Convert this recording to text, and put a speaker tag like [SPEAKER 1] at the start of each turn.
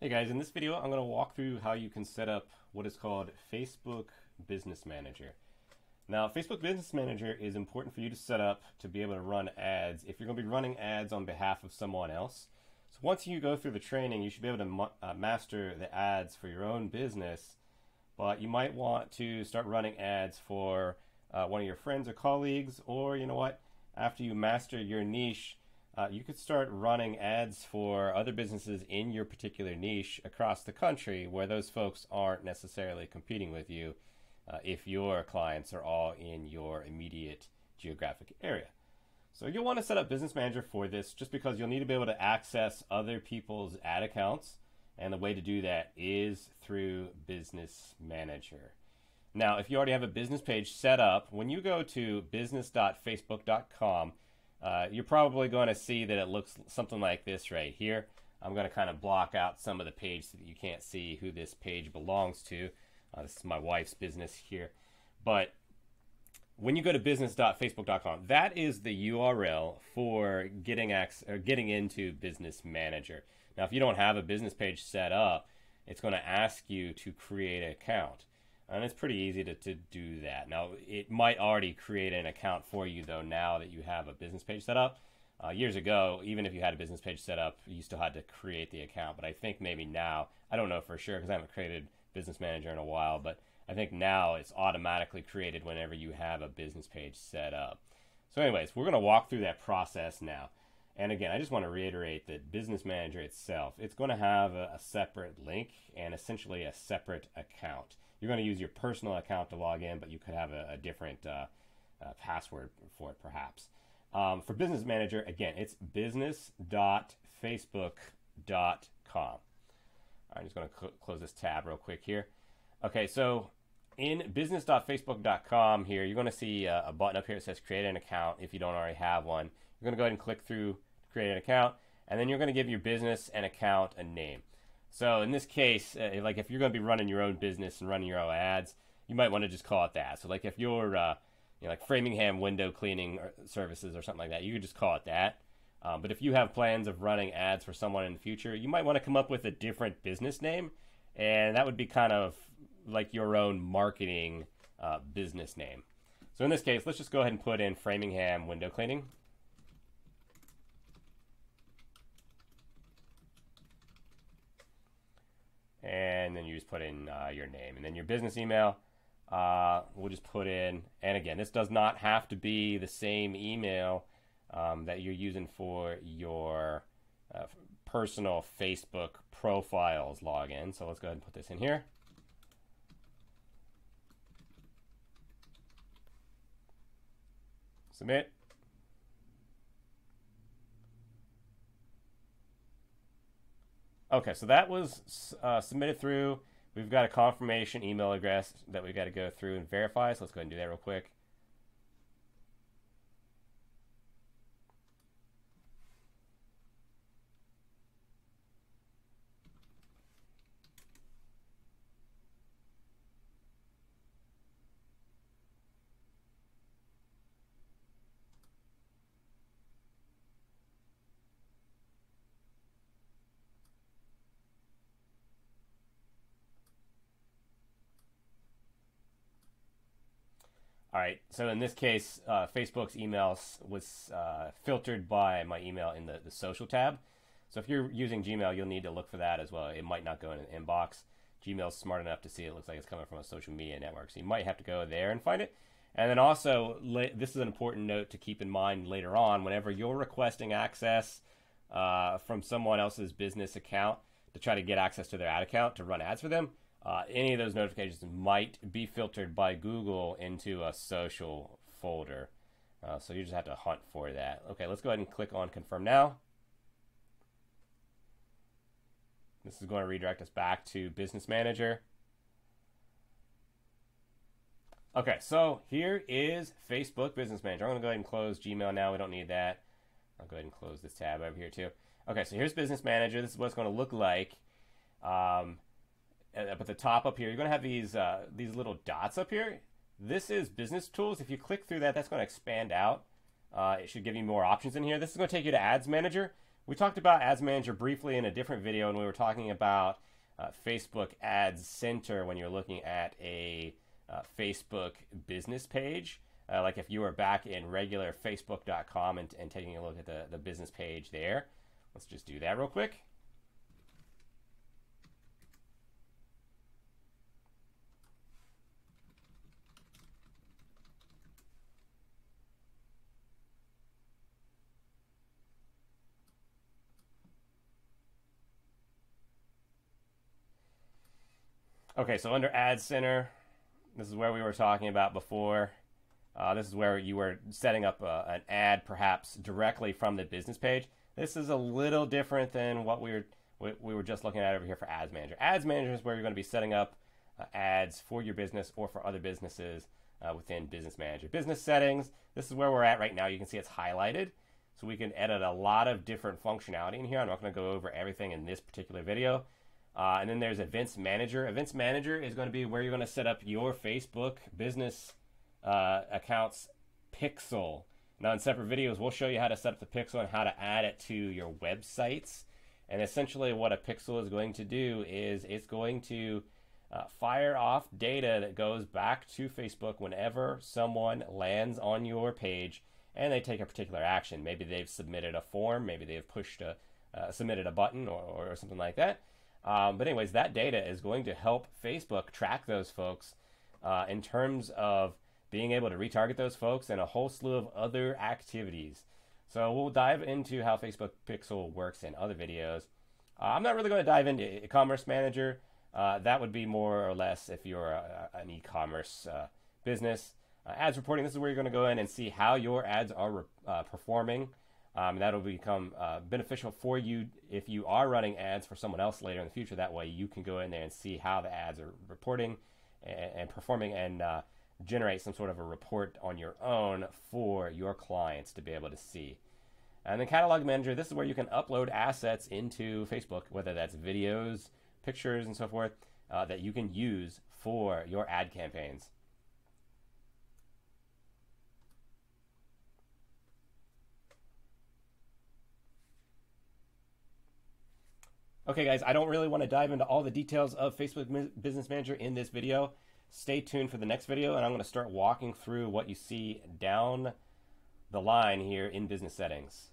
[SPEAKER 1] Hey guys, in this video I'm going to walk through how you can set up what is called Facebook Business Manager. Now Facebook Business Manager is important for you to set up to be able to run ads if you're going to be running ads on behalf of someone else. So once you go through the training you should be able to uh, master the ads for your own business but you might want to start running ads for uh, one of your friends or colleagues or you know what after you master your niche uh, you could start running ads for other businesses in your particular niche across the country where those folks aren't necessarily competing with you uh, if your clients are all in your immediate geographic area. So you'll want to set up Business Manager for this just because you'll need to be able to access other people's ad accounts. And the way to do that is through Business Manager. Now, if you already have a business page set up, when you go to business.facebook.com, uh, you're probably going to see that it looks something like this right here. I'm going to kind of block out some of the page so that you can't see who this page belongs to. Uh, this is my wife's business here. But when you go to business.facebook.com, that is the URL for getting access, or getting into Business Manager. Now, if you don't have a business page set up, it's going to ask you to create an account. And it's pretty easy to, to do that. Now, it might already create an account for you, though, now that you have a business page set up. Uh, years ago, even if you had a business page set up, you still had to create the account. But I think maybe now, I don't know for sure because I haven't created Business Manager in a while, but I think now it's automatically created whenever you have a business page set up. So, anyways, we're going to walk through that process now. And again, I just want to reiterate that Business Manager itself, it's going to have a, a separate link and essentially a separate account you're going to use your personal account to log in, but you could have a, a different uh, uh, password for it perhaps. Um, for Business Manager, again, it's business.facebook.com. I'm just going to cl- close this tab real quick here. Okay, so in business.facebook.com here, you're going to see a, a button up here that says create an account if you don't already have one. You're going to go ahead and click through create an account, and then you're going to give your business and account a name. So in this case, uh, like if you're going to be running your own business and running your own ads, you might want to just call it that. So like if you're, uh, you know, like Framingham window cleaning services or something like that, you could just call it that. Um, but if you have plans of running ads for someone in the future, you might want to come up with a different business name, and that would be kind of like your own marketing uh, business name. So in this case, let's just go ahead and put in Framingham window cleaning. And then you just put in uh, your name and then your business email. Uh, we'll just put in, and again, this does not have to be the same email um, that you're using for your uh, personal Facebook profiles login. So let's go ahead and put this in here. Submit. Okay, so that was uh, submitted through. We've got a confirmation email address that we've got to go through and verify. So let's go ahead and do that real quick. All right. So in this case, uh, Facebook's emails was uh, filtered by my email in the, the social tab. So if you're using Gmail, you'll need to look for that as well. It might not go in an inbox. Gmail's smart enough to see it looks like it's coming from a social media network. So you might have to go there and find it. And then also, this is an important note to keep in mind later on whenever you're requesting access uh, from someone else's business account to try to get access to their ad account to run ads for them uh, any of those notifications might be filtered by Google into a social folder. Uh, so you just have to hunt for that. Okay, let's go ahead and click on confirm now. This is going to redirect us back to Business Manager. Okay, so here is Facebook Business Manager. I'm going to go ahead and close Gmail now. We don't need that. I'll go ahead and close this tab over here too. Okay, so here's Business Manager. This is what it's going to look like. Um, up at the top up here, you're going to have these uh, these little dots up here. This is business tools. If you click through that, that's going to expand out. Uh, it should give you more options in here. This is going to take you to Ads Manager, We talked about Ads Manager briefly in a different video, and we were talking about uh, Facebook Ads Center when you're looking at a uh, Facebook business page. Uh, like if you were back in regular facebook.com and, and taking a look at the, the business page there. Let's just do that real quick. Okay, so under Ad Center, this is where we were talking about before. Uh, this is where you were setting up uh, an ad, perhaps directly from the business page. This is a little different than what we were we, we were just looking at over here for Ads Manager. Ads Manager is where you're going to be setting up uh, ads for your business or for other businesses uh, within Business Manager. Business settings. This is where we're at right now. You can see it's highlighted, so we can edit a lot of different functionality in here. I'm not going to go over everything in this particular video. Uh, and then there's Events Manager. Events Manager is going to be where you're going to set up your Facebook business uh, accounts pixel. Now, in separate videos, we'll show you how to set up the pixel and how to add it to your websites. And essentially, what a pixel is going to do is it's going to uh, fire off data that goes back to Facebook whenever someone lands on your page and they take a particular action. Maybe they've submitted a form, maybe they've pushed a uh, submitted a button or, or something like that. Um, but anyways, that data is going to help Facebook track those folks uh, in terms of being able to retarget those folks and a whole slew of other activities. So we'll dive into how Facebook Pixel works in other videos. Uh, I'm not really going to dive into e-commerce manager. Uh, that would be more or less if you're a, an e-commerce uh, business. Uh, ads reporting, this is where you're going to go in and see how your ads are uh, performing um, that'll become uh, beneficial for you if you are running ads for someone else later in the future. That way, you can go in there and see how the ads are reporting and, and performing and uh, generate some sort of a report on your own for your clients to be able to see. And then Catalog Manager, this is where you can upload assets into Facebook, whether that's videos, pictures, and so forth, uh, that you can use for your ad campaigns. Okay, guys, I don't really want to dive into all the details of Facebook Business Manager in this video. Stay tuned for the next video, and I'm going to start walking through what you see down the line here in business settings.